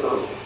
Oh.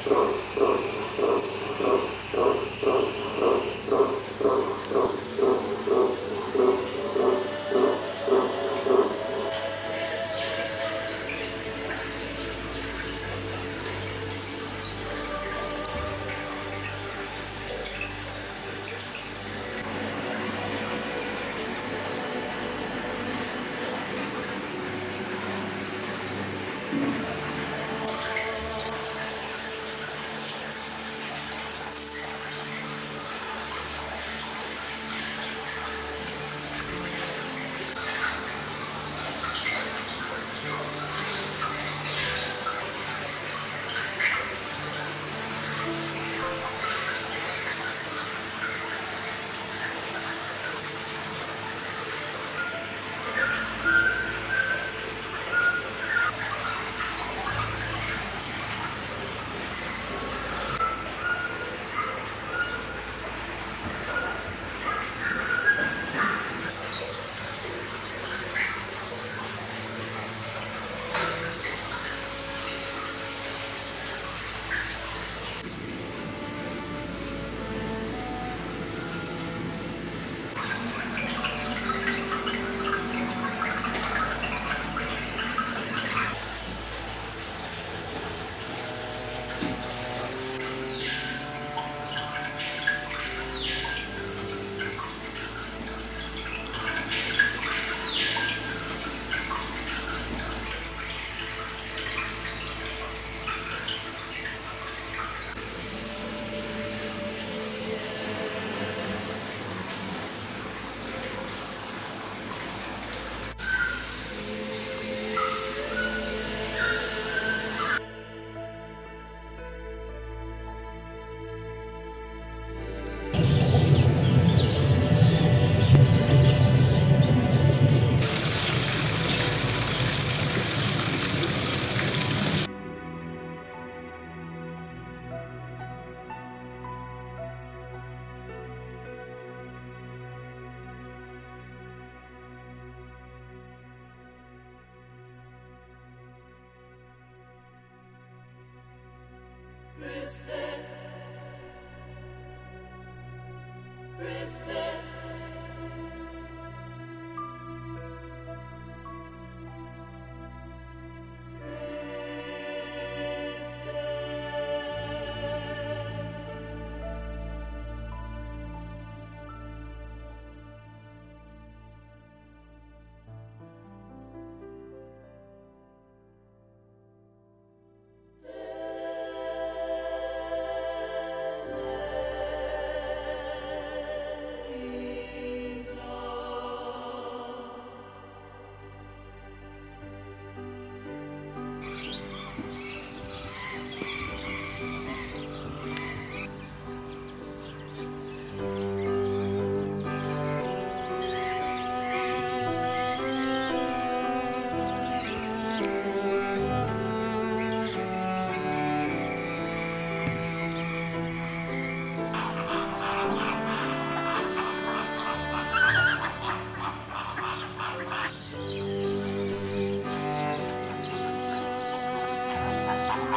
Mistake.